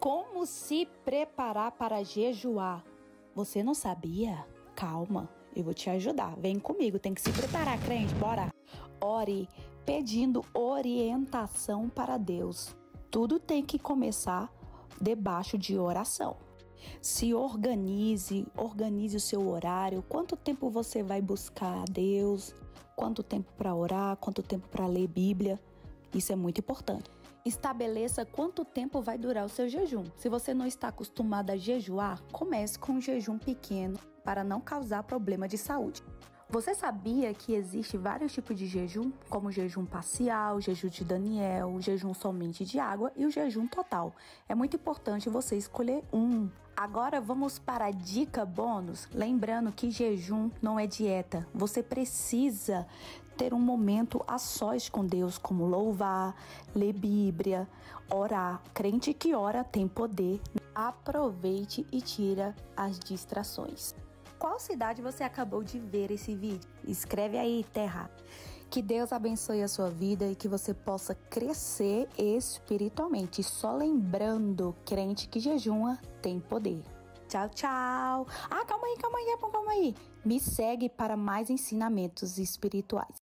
Como se preparar para jejuar? Você não sabia? Calma, eu vou te ajudar. Vem comigo, tem que se preparar, crente, bora. Ore pedindo orientação para Deus. Tudo tem que começar debaixo de oração. Se organize, organize o seu horário. Quanto tempo você vai buscar a Deus? Quanto tempo para orar? Quanto tempo para ler Bíblia? Isso é muito importante. Estabeleça quanto tempo vai durar o seu jejum. Se você não está acostumado a jejuar, comece com um jejum pequeno para não causar problema de saúde. Você sabia que existe vários tipos de jejum, como jejum parcial, jejum de Daniel, jejum somente de água e o jejum total. É muito importante você escolher um. Agora vamos para a dica bônus. Lembrando que jejum não é dieta. Você precisa ter um momento a sós com Deus, como louvar, ler Bíblia, orar. Crente que ora tem poder. Aproveite e tira as distrações qual cidade você acabou de ver esse vídeo. Escreve aí, terra. Que Deus abençoe a sua vida e que você possa crescer espiritualmente. Só lembrando, crente que jejuma tem poder. Tchau, tchau. Ah, calma aí, calma aí, calma aí. Me segue para mais ensinamentos espirituais.